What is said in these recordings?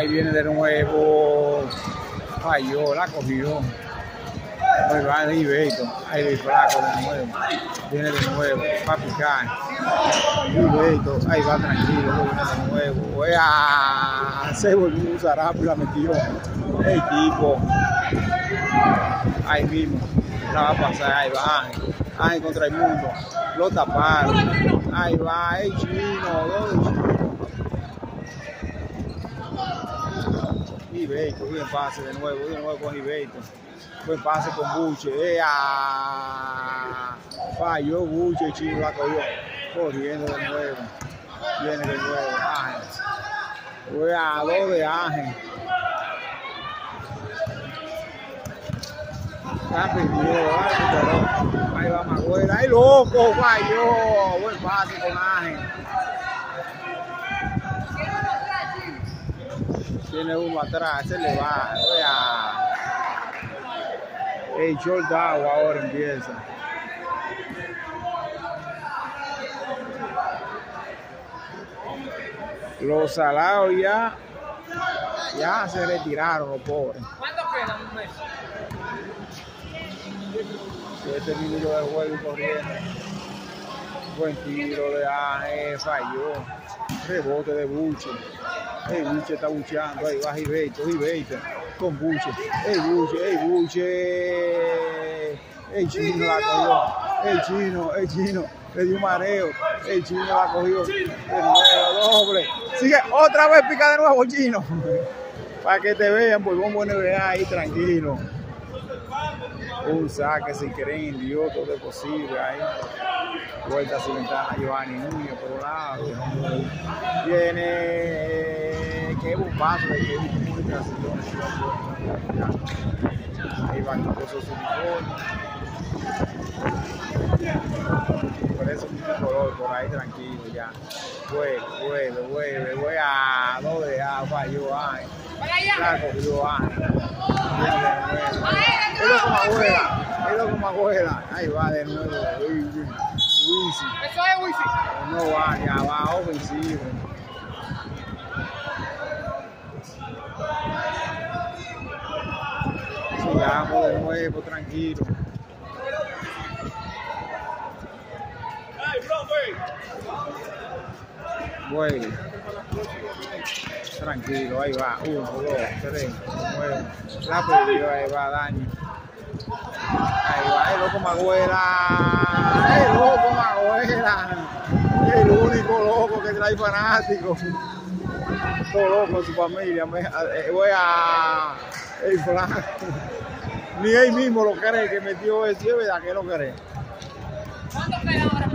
Ahí viene de nuevo. Falló, la cogió. Ahí va el Ibeto. Ahí el flaco de nuevo. Viene de nuevo. Va a picar. Ibeto. Ahí va tranquilo. De nuevo. Voy a se volvió un zarapo y la metió. El tipo. Ahí mismo. La va a pasar. Ahí va. Ángel contra el mundo. Lo taparon. Ahí va el chino. Dos chino. Ibeto, bien pase de nuevo, de nuevo con Ibeto. Buen pase con Buche. ¡Ea! Falló Buche, chino la cogió. Corriendo de nuevo. Viene de nuevo Ángel. A de Ángel. Ya perdió, ahí va Magüera. ¡Ay, loco! Falló. Buen pase con Ángel. Tiene uno atrás, se le va. Vea. El short down ahora empieza. Los salados ya, ya se retiraron los pobres. ¿Cuánto queda un mes? Siete minutos de juego y corriendo. Buen tiro de Ángel, falló. Rebote de Buche. El Buche está bucheando. Ahí va Gibeito, Gibeito. Con Buche. El Buche, el Buche. El chino la cogió. El chino, el chino. Le dio un mareo. El chino la cogió. De nuevo, doble. Sigue otra vez pica de nuevo, chino. Para que te vean, pues vamos a NBA ahí tranquilo. Un saque sin querer en Dios, todo es posible ahí. Vuelta sin ventaja Giovanni Núñez por un lado. Viene que bombazo de que comunicaciones. Ahí va con su uniforme. Por eso mismo color, por ahí tranquilo ya. Vuelve, vuelve, vuelve, vuelve a dos de A, falló Ángel. ¡Para allá! La lo como abuela, lo como abuela. Ahí va de nuevo. Wisi. Eso es wifi. No va, ya va ofensivo. Sigamos de nuevo, tranquilo. Bueno. Tranquilo, ahí va. Uno, dos, tres, nueve. La perdió, ahí va daño. Ahí va el loco Magüera. El loco Magüera. El único loco que trae fanático. Todo loco su familia. Me- eh, Voy a. El flaco. Ni él mismo lo cree que metió eso. Es verdad que lo cree. ¿Cuánto ahora?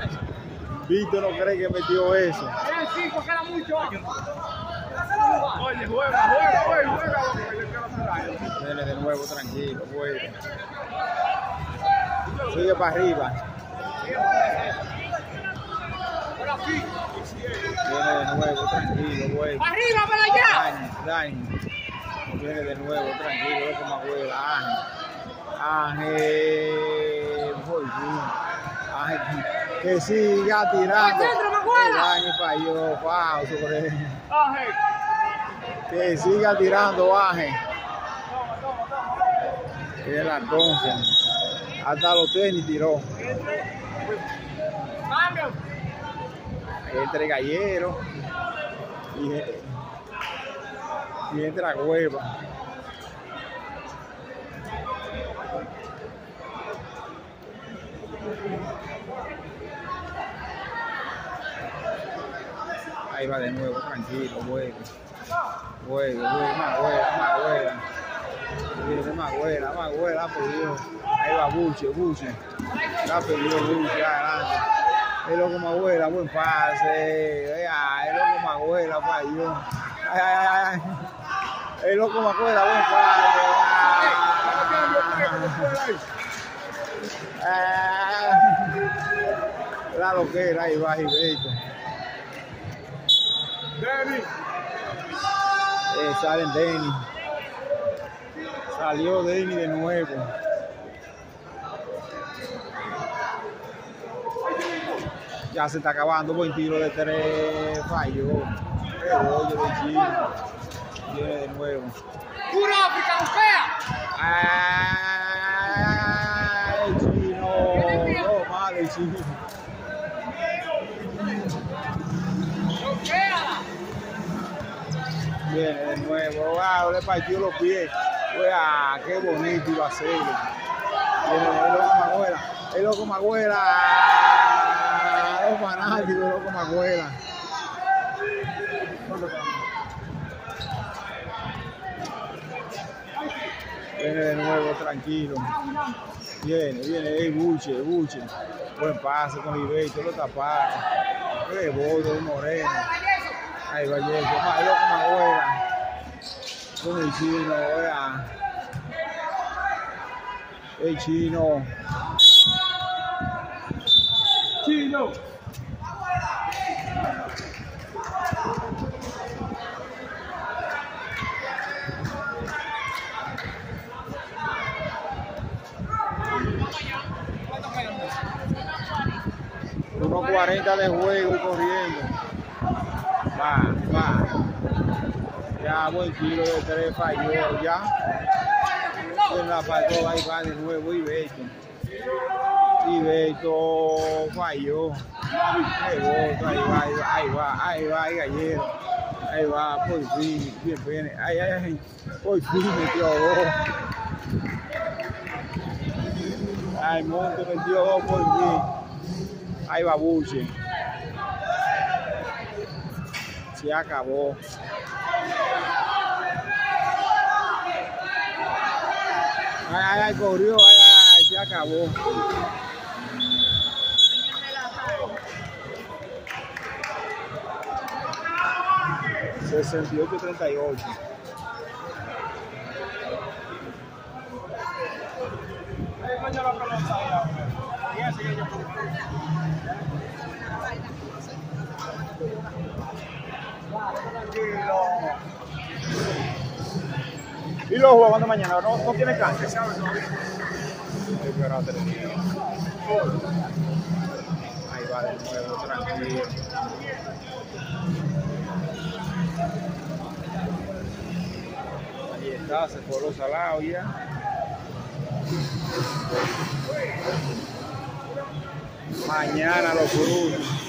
Vito no cree que metió eso. Quedan cinco, queda mucho. Oye, juega, juega, juega, juega, porque le quiero hacer algo. Viene de nuevo tranquilo, bueno. Sigue para arriba. Viene de nuevo tranquilo, bueno. ¡Para arriba, para allá! Daño, daño. Viene de nuevo tranquilo, ve como abuela. Ángel. Ángel. Muy bien. Ángel. Que siga tirando. ¡Al centro, Maguela! Daño falló. Wow, sobre él. Ángel, Que siga tirando, Ángel. Que la concha. Hasta los tenis tiró. Ahí entra el gallero. Y, y entra hueva. Ahí va de nuevo, tranquilo, vuelve. Vuelve, vuelve, más hueva, más hueva. Viene más hueva, más hueva, por Dios. Ahí va Buche, Buche. La perdió Buche, adelante. El loco Magüela, buen pase. Vea, el loco Magüela falló. Ay, ay, ay, ay. El loco Magüela, buen pase. La loquera, ahí va Gilberto. Denny, Eh, salen Denny. Salió Denny de nuevo. Ya se está acabando. Buen tiro de tres. Falló. Qué bollo de. Viene de nuevo. ¡Pura África, le partió los pies. Wea, qué bonito iba a ser. El loco Magüela. El loco Magüela. Los fanáticos, el loco Magüela. Viene de nuevo tranquilo. Viene, viene, el buche, buche. Buen pase con Ibeto, lo taparon. Rebote de Moreno. Ahí va Yeso, más loco Con el chino, vea. El chino. Chino. Unos 40 de juego corriendo. Va, va. Ya buen tiro de tres falló ya. En la falló, ahí va de nuevo y Beto. Y Beto falló. Ahí va, ahí va, ahí va, ahí va, ahí gallero. Ahí va, por fin, bien, bien. Ay, ay, ay, por fin metió dos. Ay, Monte metió dos por fin. Ahí va Buche. Se acabó. Ay, ay, ay, corrió, ay, ay, ay, se acabó. Sesenta y ocho, treinta y ocho. Ahí coño la pelota ahí ahora. Y así ellos Tranquilo. ¿Y los jugando mañana? ¿No, no tiene cancha? Ahí va de nuevo, tranquilo. Ahí está, se fue los salados ya. Mañana los frutos.